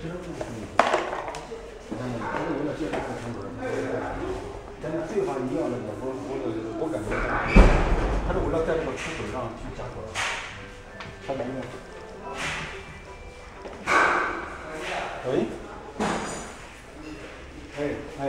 支，你看，你支付费用要减少这成本，但是，最好一要那个。我我我感觉，他是为了在这个成本上去加多，他得用。哎，哎。